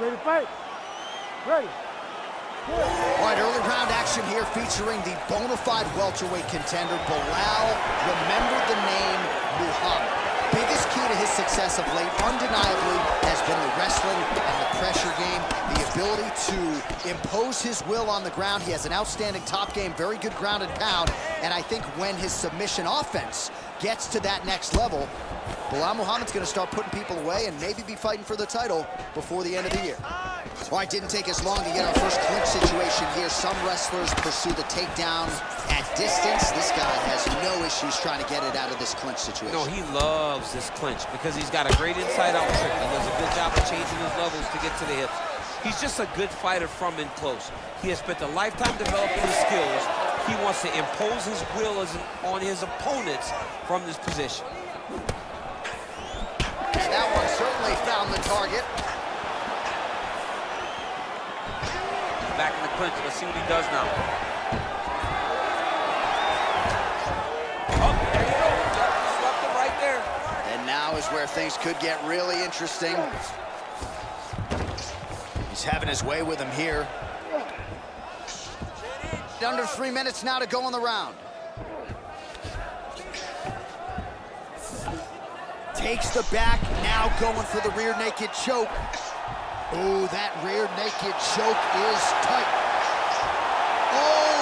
Ready to fight? Ready. All right, early round action here featuring the bona fide welterweight contender, Belal. Remember the name Muhammad. Biggest key to his success of late, undeniably, has been the wrestling and the pressure game, the ability to impose his will on the ground. He has an outstanding top game, very good ground and pound, and I think when his submission offense gets to that next level, Belal Muhammad's gonna start putting people away and maybe be fighting for the title before the end of the year. All right, didn't take us long to get our first clinch situation here. Some wrestlers pursue the takedown at distance. This guy has no issues trying to get it out of this clinch situation. No, he loves this clinch because he's got a great inside-out trick. He does a good job of changing his levels to get to the hips. He's just a good fighter from in close. He has spent a lifetime developing his skills. He wants to impose his will as an, on his opponents from this position. And that one certainly found the target. Back in the clinch. Let's see what he does now. Is where things could get really interesting. He's having his way with him here. Under three minutes now to go in the round. Takes the back, now going for the rear naked choke. Oh, that rear naked choke is tight. Oh,